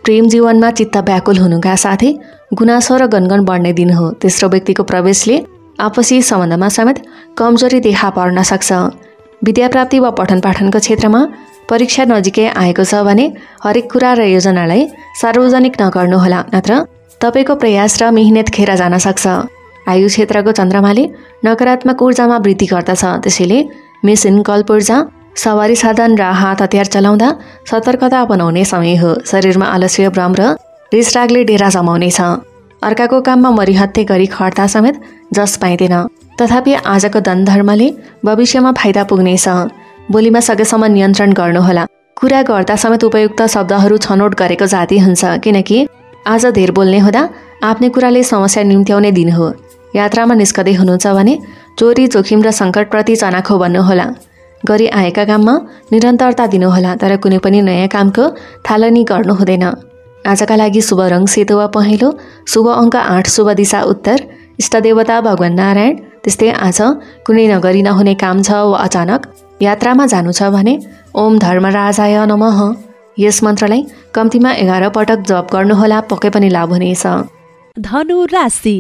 Speaker 1: प्रेम जीवनमा चित्त व्याकुल हुनुका साथै गुनासो र गनगन बढ्ने दिन हो। तेस्रो व्यक्तिको प्रवेशले आपसी सम्बन्धमा समेत कमजोरी देखा पर्न सक्छ। विद्याप्राप्ति वा पठन पाठनको क्षेत्रमा परीक्षा नजिकै आएको छ भने हरेक कुरा र योजनालाई सार्वजनिक नगर्नुहोला नत्र तपाईँको प्रयास र मिहिनेत खेर जान सक्छ। आयु क्षेत्रको चन्द्रमाले नकारात्मक ऊर्जामा वृद्धि गर्दछ त्यसैले मेसिन कल्प ऊर्जा सवारी साधन र हात हतियार चलाउँदा सतर्कता अपनाउने समय हो। शरीरमा आलस्य भ्रम र रिसरागले डेरा जमाउनेछ। अर्काको काममा मरिहत्ते गरी खट्दा समेत जस पाइँदैन। तथापि आजको दन धर्मले भविष्यमा फाइदा पुग्नेछ। बोलीमा सकेसम्म नियन्त्रण गर्नुहोला। कुरा गर्दा समेत उपयुक्त शब्दहरू छनौट गरेको जाति हुन्छ किनकि आज धेर बोल्ने हुँदा आफ्नै कुराले समस्या निम्त्याउने दिन हो। यात्रामा निस्कँदै हुनुहुन्छ भने चोरी जोखिम र सङ्कटप्रति चनाखो बन्नुहोला। गरी आएका काममा निरन्तरता दिनुहोला तर कुनै पनि नयाँ कामको थालनी गर्नु हुँदैन। आजका लागि शुभ रङ सेतो वा पहेँलो शुभ अङ्क आठ शुभ दिशा उत्तर इष्टदेवता भगवान् नारायण त्यस्तै आज कुनै नगरी नहुने काम छ वा अचानक यात्रामा जानु छ भने ओम धर्मराजाय नमः। यस मन्त्रलाई कम्तीमा एघार पटक जप गर्नुहोला पक्कै पनि लाभ हुनेछ।
Speaker 2: धनु राशि।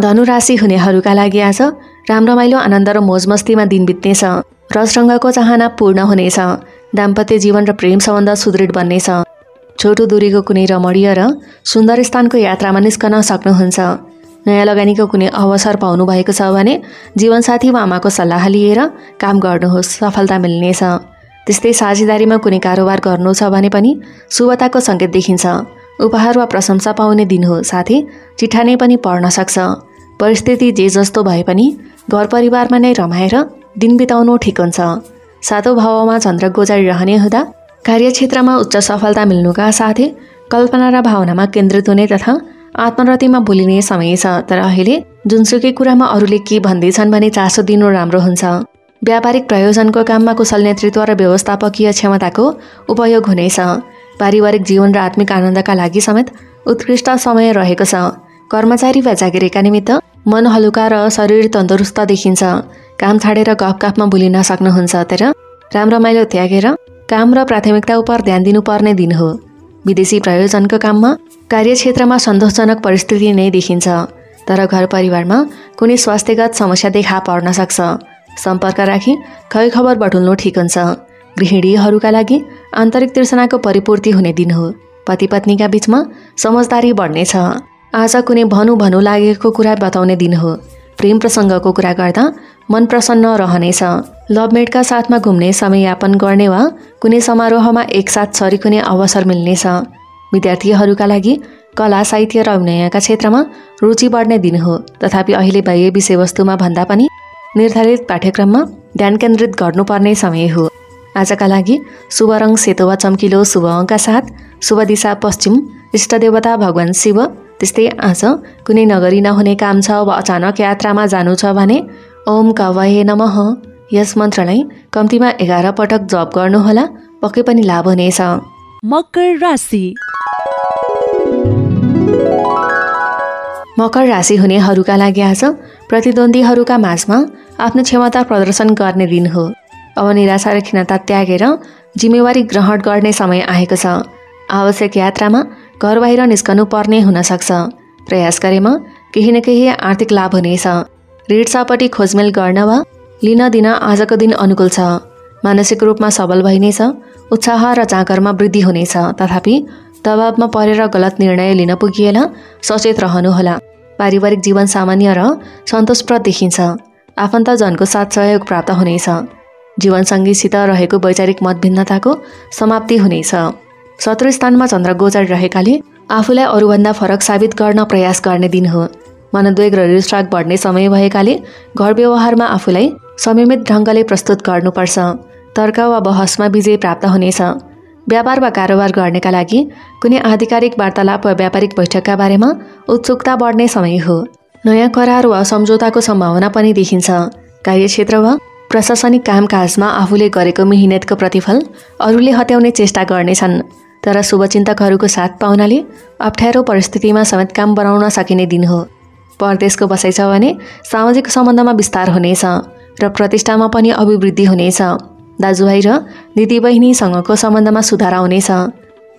Speaker 1: धनु राशि हुनेहरूका लागि आज राम्रोमाइलो आनन्द र मोजमस्तीमा दिन बित्नेछ। रसरङ्गको चाहना पूर्ण हुनेछ। दाम्पत्य जीवन र प्रेम सम्बन्ध सुदृढ बन्नेछ। छोटो दूरीको कुनै रमणीय र सुन्दर स्थानको यात्रामा निस्कन सक्नुहुन्छ। नयाँ लगानीको कुनै अवसर पाउनु भएको छ भने जीवनसाथी वा आमाको सल्लाह लिएर काम गर्नुहोस्। सफलता मिल्नेछ। त्यस्तै साझेदारीमा कुनै कारोबार गर्नु छ भने पनि शुभताको सङ्केत देखिन्छ। उपहार वा प्रशंसा पाउने दिन हो। साथै चिठा नै पनि पढ्न सक्छ। परिस्थिति जे जस्तो भए पनि घर परिवारमा नै रमाएर दिन बिताउनु ठिक हुन्छ। सातो भावमा चन्द्र गोचारिरहने हुँदा कार्यक्षेत्रमा उच्च सफलता मिल्नुका साथै कल्पना र भावनामा केन्द्रित हुने तथा आत्मरतिमा बोलिने समय छ। तर अहिले जुनसुकै कुरामा अरूले के भन्दैछन् भने चासो दिनु राम्रो हुन्छ। व्यापारिक प्रयोजनको काममा कुशल नेतृत्व र व्यवस्थापकीय क्षमताको उपयोग हुनेछ। पारिवारिक जीवन र आत्मिक आनन्दका लागि समेत उत्कृष्ट समय रहेको छ। कर्मचारी वा जागिरेका निमित्त मन हलुका र शरीर तन्दुरुस्त देखिन्छ। काम छाडेर गफकाफमा भुलिन सक्नुहुन्छ तर राम्रो माइलो त्यागेर काम र प्राथमिकता उप ध्यान दिनुपर्ने दिन हो। विदेशी प्रयोजनको काममा कार्यक्षेत्रमा सन्तोषजनक परिस्थिति नै देखिन्छ। तर घर परिवारमा कुनै स्वास्थ्यगत समस्या देखा पर्न सक्छ। सम्पर्क राखी खै खबर बटुल्नु ठिक हुन्छ गृहिणीहरूका लागि आन्तरिक तृष्णाको परिपूर्ति हुने दिन हो। पति पत्नीका बिचमा समझदारी बढ्नेछ। आज कुनै भनु भनु लागेको कुरा बताउने दिन हो। प्रेम प्रसङ्गको कुरा गर्दा मन प्रसन्न रहनेछ। लभमेटका साथमा घुम्ने समय यापन गर्ने वा कुनै समारोहमा एकसाथ सरिक हुने अवसर मिल्नेछ। विद्यार्थीहरूका लागि कला साहित्य र अभिनयका क्षेत्रमा रुचि बढ्ने दिन हो। तथापि अहिले बाह्य विषयवस्तुमा भन्दा पनि निर्धारित पाठ्यक्रममा ध्यान केन्द्रित गर्नुपर्ने समय हो। आजका लागि शुभ रङ सेतो वा चम्किलो शुभ अङ्का साथ शुभ दिशा पश्चिम इष्टदेवता भगवान् शिव त्यस्तै आज कुनै नगरी नहुने काम छ वा अचानक यात्रामा जानु छ भने ओम कवये नमः। यस मन्त्रलाई कम्तीमा एघार पटक जप गर्नुहोला पक्कै पनि लाभ हुनेछ।
Speaker 2: मकर राशि।
Speaker 1: मकर राशि हुनेहरूका लागि आज प्रतिद्वन्दीहरूका माझमा आफ्नो क्षमता प्रदर्शन गर्ने दिन हो। अब निराशा र खिनता त्यागेर जिम्मेवारी ग्रहण गर्ने समय आएको छ। आवश्यक यात्रामा घर बाहिर निस्कनु पर्ने हुनसक्छ। प्रयास गरेमा केही न केही आर्थिक लाभ हुनेछ। ऋण सापट्टि खोजमेल गर्न वा लिन दिन आजको दिन अनुकूल छ। मानसिक रूपमा सबल भइनेछ उत्साह र जाँगरमा वृद्धि हुनेछ। तथापि दबावमा परेर गलत निर्णय लिन पुगिएला सचेत रहनुहोला पारिवारिक जीवन सामान्य र सन्तोषप्रद देखिन्छ। आफन्तजनको साथ सहयोग प्राप्त हुनेछ। जीवनसङ्गीसित रहेको वैचारिक मतभिन्नताको समाप्ति हुनेछ। शत्रु स्थानमा चन्द्र गोचर रहेकाले आफूलाई अरूभन्दा फरक साबित गर्न प्रयास गर्ने दिन हो। मनोद्वेग र रिसराग बढ्ने समय भएकाले घर व्यवहारमा आफूलाई संयमित ढङ्गले प्रस्तुत गर्नुपर्छ। तर्क वा बहसमा विजय प्राप्त हुनेछ। व्यापार वा कारोबार गर्नेका लागि कुनै आधिकारिक वार्तालाप वा व्यापारिक बैठकका बारेमा उत्सुकता बढ्ने समय हो। नयाँ करार वा सम्झौताको सम्भावना पनि देखिन्छ। कार्यक्षेत्र वा प्रशासनिक कामकाजमा आफूले गरेको मिहिनेतको प्रतिफल अरूले हट्याउने चेष्टा गर्नेछन्। तर शुभचिन्तकहरूको साथ पाउनाले अप्ठ्यारो परिस्थितिमा समेत काम बनाउन सकिने दिन हो। परदेशको बसाइ छ भने सामाजिक सम्बन्धमा विस्तार हुनेछ र प्रतिष्ठामा पनि अभिवृद्धि हुनेछ। दाजुभाइ र दिदीबहिनीसँगको सम्बन्धमा सुधार आउनेछ।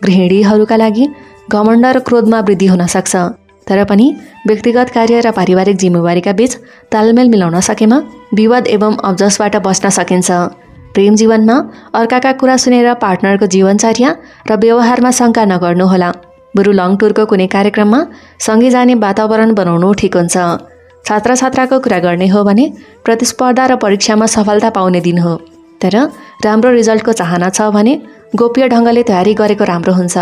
Speaker 1: गृहिणीहरूका लागि घमण्ड र क्रोधमा वृद्धि हुन सक्छ। तर पनि व्यक्तिगत कार्य र पारिवारिक जिम्मेवारीका बीच तालमेल मिलाउन सकेमा विवाद एवं अब्जसबाट बस्न सकिन्छ। प्रेम जीवनमा अर्काका कुरा सुनेर पार्टनरको जीवनचर्या र व्यवहारमा शङ्का नगर्नुहोला बरु लङ टुरको कुनै कार्यक्रममा सँगै जाने वातावरण बनाउनु ठिक हुन्छ। छात्र छात्राको कुरा गर्ने हो भने प्रतिस्पर्धा र परीक्षामा सफलता पाउने दिन हो। तर राम्रो रिजल्टको चाहना छ भने गोप्य ढङ्गले तयारी गरेको राम्रो हुन्छ।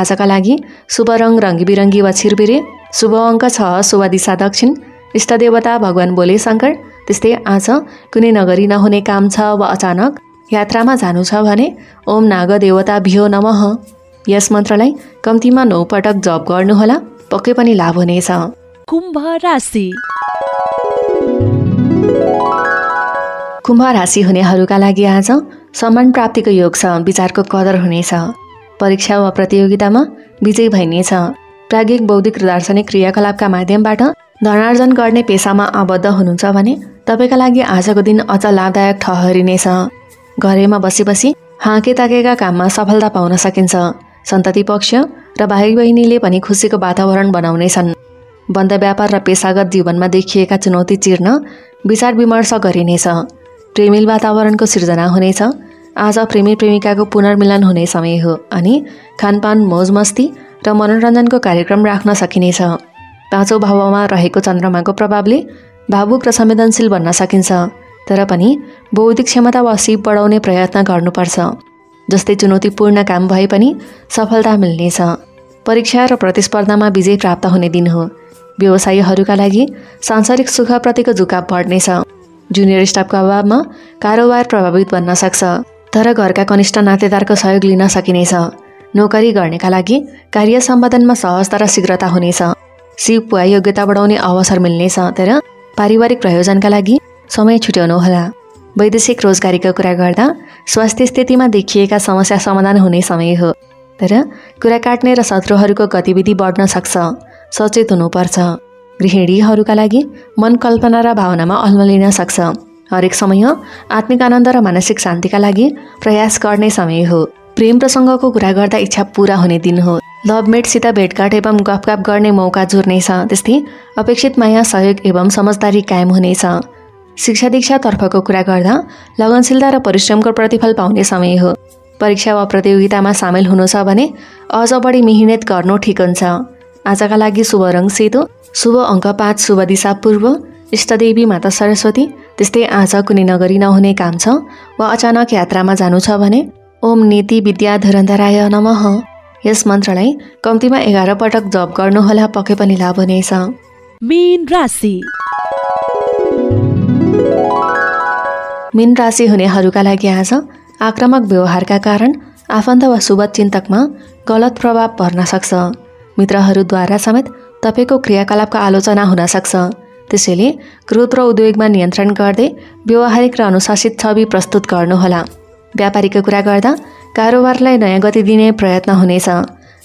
Speaker 1: आजका लागि शुभ रङ रङ्गी बिरङ्गी वा छिरबिरे शुभ अङ्क छ शुभ दिशा दक्षिण इष्टदेवता भगवान् बोले शङ्कर त्यस्तै आज कुनै नगरी नहुने काम छ वा अचानक यात्रामा जानु छ भने ओम नाग देवता भियो नमः। यस मन्त्रलाई कम्तीमा नौ पटक जप गर्नुहोला पक्कै पनि लाभ हुनेछ।
Speaker 2: कुम्भ राशि।
Speaker 1: कुम्भ राशि हुनेहरूका लागि आज सम्मान प्राप्तिको योग छ विचारको कदर हुनेछ। परीक्षा वा प्रतियोगितामा विजय भइनेछ। प्राज्ञिक बौद्धिक दार्शनिक क्रियाकलापका माध्यमबाट धनार्जन गर्ने पेसामा आबद्ध हुनुहुन्छ भने तपाईँका लागि आजको दिन अझ लाभदायक ठहरिनेछ घरैमा बसी बसी हाके ताकेका काममा सफलता पाउन सकिन्छ। सन्तति पक्ष र भाइ बहिनीले पनि खुसीको वातावरण बनाउनेछन्। बन्द व्यापार र पेसागत जीवनमा देखिएका चुनौती चिर्न विचार विमर्श गरिनेछ। प्रेमिल वातावरणको सिर्जना हुनेछ। आज प्रेमी प्रेमिकाको पुनर्मिलन हुने समय हो अनि खानपान मौजमस्ती र मनोरञ्जनको कार्यक्रम राख्न सकिनेछ। पाँचौँ भावमा रहेको चन्द्रमाको प्रभावले भावुक र संवेदनशील बन्न सकिन्छ तर पनि बौद्धिक क्षमता वा सिप बढाउने प्रयत्न गर्नुपर्छ जस्तै चुनौतीपूर्ण काम भए पनि सफलता मिल्नेछ। परीक्षा र प्रतिस्पर्धामा विजय प्राप्त हुने दिन हो। व्यवसायीहरूका लागि सांसारिक सुखप्रतिको झुकाव बढ्नेछ। जुनियर स्टाफको अभावमा कारोबार प्रभावित बन्न सक्छ तर घरका कनिष्ठ नातेदारको सहयोग लिन सकिनेछ। नोकरी गर्नेका लागि कार्य सम्पादनमा सहजता र शीघ्रता हुनेछ। सिप वा योग्यता बढाउने अवसर मिल्नेछ तर पारिवारिक प्रयोजनका लागि समय छुट्याउनुहोला। वैदेशिक रोजगारीको कुरा गर्दा स्वास्थ्य स्थितिमा देखिएका समस्या समाधान हुने समय हो। तर कुरा काट्ने र शत्रुहरूको गतिविधि बढ्न सक्छ सचेत हुनुपर्छ। गृहिणीहरूका लागि मन कल्पना र भावनामा अल्मलिन सक्छ। हरेक समय आत्मिक आनन्द र मानसिक शान्तिका लागि प्रयास गर्ने समय हो। प्रेम प्रसङ्गको कुरा गर्दा इच्छा पुरा हुने दिन हो। लभमेटसित भेटघाट एवं गफगाफ गर्ने मौका जुर्नेछ। त्यस्तै अपेक्षित माया सहयोग एवं समझदारी कायम हुनेछ। शिक्षा दीक्षातर्फको कुरा गर्दा लगनशीलता र परिश्रमको प्रतिफल पाउने समय हो। परीक्षा वा प्रतियोगितामा सामेल हुनु छ भने अझ बढी मिहिनेत गर्नु ठिक हुन्छ। आजका लागि शुभ रङ सेतो शुभ अङ्क पाँच शुभ दिशा पूर्व इष्टदेवी माता सरस्वती त्यस्तै आज कुनै नगरी नहुने काम छ वा अचानक यात्रामा जानु छ भने ओम नीति विद्या धुरन्धराय नमः। यस मन्त्रलाई कम्तीमा एघार पटक जप गर्नुहोला पक्कै पनि लाभ हुनेछ।
Speaker 2: मीन राशि।
Speaker 1: मीन राशि हुनेहरूका लागि आज आक्रामक व्यवहारका कारण आफन्त वा शुभ चिन्तकमा गलत प्रभाव पर्न सक्छ। मित्रहरूद्वारा समेत तपाईँको क्रियाकलापको आलोचना हुन सक्छ। त्यसैले क्रोध र उद्वेगमा नियन्त्रण गर्दै व्यवहारिक र अनुशासित छवि प्रस्तुत गर्नुहोला। व्यापारीको कुरा गर्दा कारोबारलाई नयाँ गति दिने प्रयत्न हुनेछ।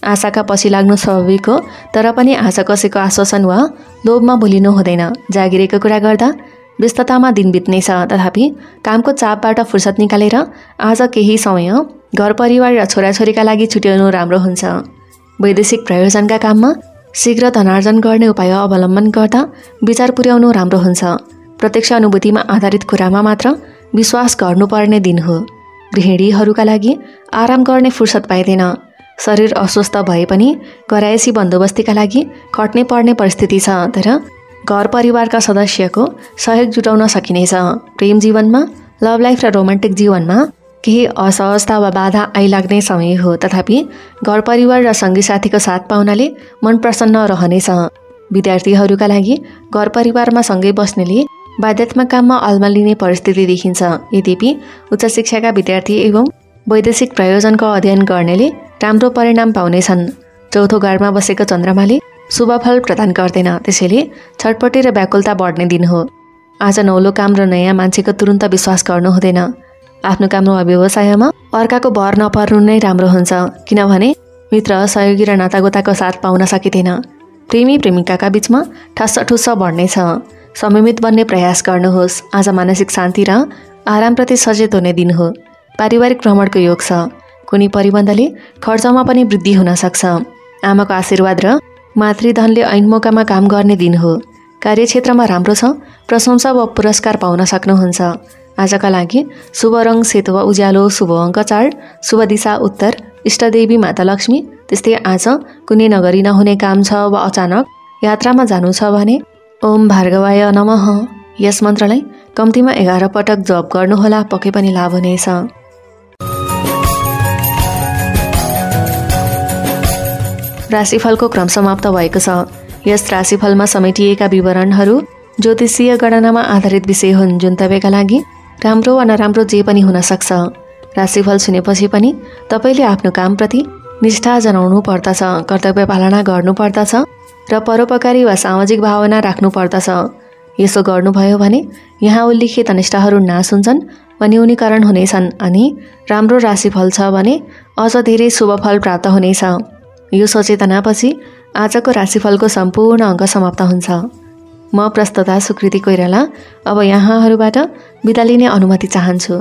Speaker 1: आशाका पछि लाग्नु स्वाभाविक हो तर पनि आज कसैको आश्वासन वा लोभमा भुलिनु हुँदैन। जागिरेको कुरा गर्दा व्यस्ततामा दिन बित्नेछ। तथापि कामको चापबाट फुर्सद निकालेर आज केही समय घर परिवार र छोराछोरीका लागि छुट्याउनु राम्रो हुन्छ। वैदेशिक प्रयोजनका काममा शीघ्र धनार्जन गर्ने उपाय अवलम्बन गर्दा विचार पुर्याउनु राम्रो हुन्छ। प्रत्यक्ष अनुभूतिमा आधारित कुरामा मात्र विश्वास गर्नुपर्ने दिन हो। गृहिणीहरूका लागि आराम गर्ने फुर्सद पाइँदैन। शरीर अस्वस्थ भए पनि घरायसी बन्दोबस्तीका लागि खट्नै पर्ने परिस्थिति छ तर घर परिवारका सदस्यको सहयोग जुटाउन सकिनेछ। प्रेम जीवनमा लभ लाइफ र रोमान्टिक जीवनमा केही असहजता वा बाधा आइलाग्ने समय हो। तथापि घर परिवार र सङ्गी साथीको साथ पाउनाले मन प्रसन्न रहनेछ। विद्यार्थीहरूका लागि घर परिवारमा सँगै बस्नेले बाध्यात्मक काममा अल्मा लिने परिस्थिति देखिन्छ। यद्यपि उच्च शिक्षाका विद्यार्थी एवं वैदेशिक प्रयोजनको अध्ययन गर्नेले राम्रो परिणाम पाउनेछन्। चौथो गाडमा बसेको चन्द्रमाले शुभफल प्रदान गर्दैन। त्यसैले छटपट्टि र व्याकुलता बढ्ने दिन हो। आज नौलो काम र नयाँ मान्छेको तुरन्त विश्वास गर्नु हुँदैन। आफ्नो काम वा व्यवसायमा अर्काको भर नपर्नु नै राम्रो हुन्छ किनभने मित्र सहयोगी र नातागोताको साथ पाउन सकिँदैन। प्रेमी प्रेमिकाका बिचमा ठस्स ठुस्स बढ्नेछ। संयमित बन्ने प्रयास गर्नुहोस्। आज मानसिक शान्ति र आरामप्रति सचेत हुने दिन हो। पारिवारिक भ्रमणको योग छ। कुनै परिबन्धले खर्चमा पनि वृद्धि हुन सक्छ। आमाको आशीर्वाद र मातृधनले ऐन मौकामा काम गर्ने दिन हो। कार्यक्षेत्रमा राम्रो छ। प्रशंसा वा पुरस्कार पाउन सक्नुहुन्छ। आजका लागि शुभ रङ सेतो वा उज्यालो शुभ अङ्क चाड शुभ दिशा उत्तर इष्टदेवी माता लक्ष्मी त्यस्तै आज कुनै नगरी नहुने काम छ वा अचानक यात्रामा जानु छ भने ओम भार्गवाय नमः। यस मन्त्रलाई कम्तीमा एघार पटक जप गर्नुहोला पक्कै पनि लाभ हुनेछ। राशिफलको क्रम समाप्त भएको छ। यस राशिफलमा समेटिएका विवरणहरू ज्योतिषीय गणनामा आधारित विषय हुन् जुन तपाईँका लागि राम्रो वा नराम्रो जे पनि हुन सक्छ। राशिफल सुनेपछि पनि तपाईँले आफ्नो कामप्रति निष्ठा जनाउनु पर्दछ कर्तव्य पालना गर्नु पर्दछ। र परोपकारी वा सामाजिक भावना राख्नु पर्दछ। यसो गर्नुभयो भने यहाँ उल्लिखित अनिष्टहरू नाश हुन्छन् वा न्यूनीकरण हुनेछन् अनि राम्रो राशिफल छ भने अझ धेरै शुभ फल प्राप्त हुनेछ। यो सचेतनापछि आजको राशिफलको सम्पूर्ण अङ्क समाप्त हुन्छ। म प्रस्तुता सुकृति कोइराला अब यहाँहरूबाट बिदा लिने अनुमति चाहन्छु।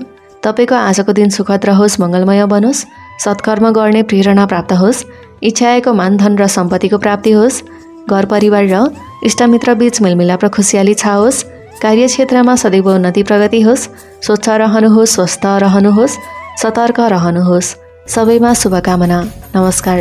Speaker 1: तपाईँको आजको दिन सुखद रहोस् मङ्गलमय बनोस् सत्कर्म गर्ने प्रेरणा प्राप्त होस् इच्छाएको मानधन र सम्पत्तिको प्राप्ति होस्। घर परिवार र इष्टमित्रबीच मेलमिलाप र खुसियाली छाओस्। कार्यक्षेत्रमा सदैव उन्नति प्रगति होस्। स्वच्छ रहनुहोस् स्वस्थ रहनुहोस् सतर्क रहनुहोस् सबैमा शुभकामना। नमस्कार।